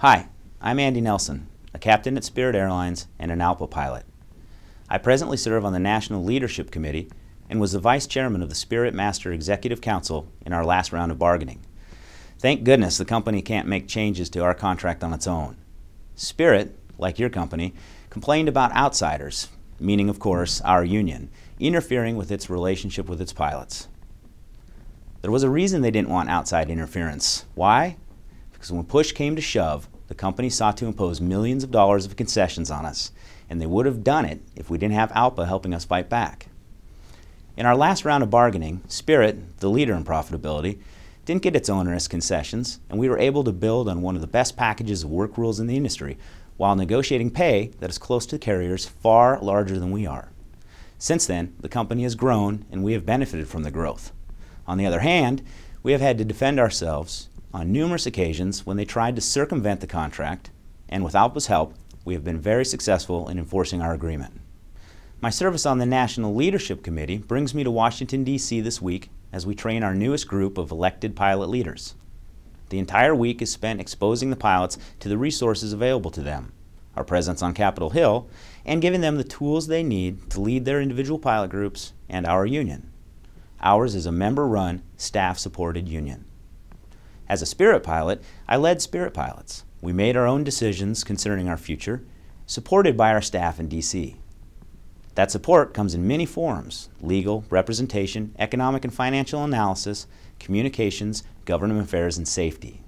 Hi, I'm Andy Nelson, a captain at Spirit Airlines and an ALPA pilot. I presently serve on the National Leadership Committee and was the vice chairman of the Spirit Master Executive Council in our last round of bargaining. Thank goodness the company can't make changes to our contract on its own. Spirit, like your company, complained about outsiders, meaning, of course, our union, interfering with its relationship with its pilots. There was a reason they didn't want outside interference. Why? Because when push came to shove, the company sought to impose millions of dollars of concessions on us, and they would have done it if we didn't have ALPA helping us fight back. In our last round of bargaining, Spirit, the leader in profitability, didn't get its onerous concessions, and we were able to build on one of the best packages of work rules in the industry while negotiating pay that is close to carriers far larger than we are. Since then, the company has grown and we have benefited from the growth. On the other hand, we have had to defend ourselves on numerous occasions when they tried to circumvent the contract, and with ALPA's help, we have been very successful in enforcing our agreement. My service on the National Leadership Committee brings me to Washington, D.C. this week as we train our newest group of elected pilot leaders. The entire week is spent exposing the pilots to the resources available to them, our presence on Capitol Hill, and giving them the tools they need to lead their individual pilot groups and our union. Ours is a member run, staff supported union. As a Spirit pilot, I led Spirit pilots. We made our own decisions concerning our future, supported by our staff in DC. That support comes in many forms legal, representation, economic and financial analysis, communications, government affairs, and safety.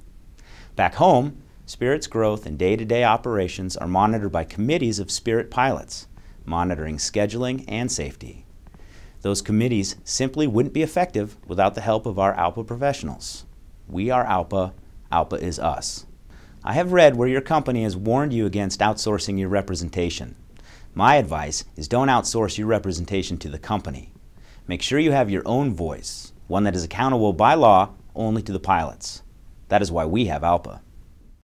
Back home, Spirit's growth and day to day operations are monitored by committees of Spirit pilots, monitoring scheduling and safety. Those committees simply wouldn't be effective without the help of our ALPA professionals. We are ALPA, ALPA is us. I have read where your company has warned you against outsourcing your representation. My advice is don't outsource your representation to the company. Make sure you have your own voice, one that is accountable by law only to the pilots. That is why we have ALPA.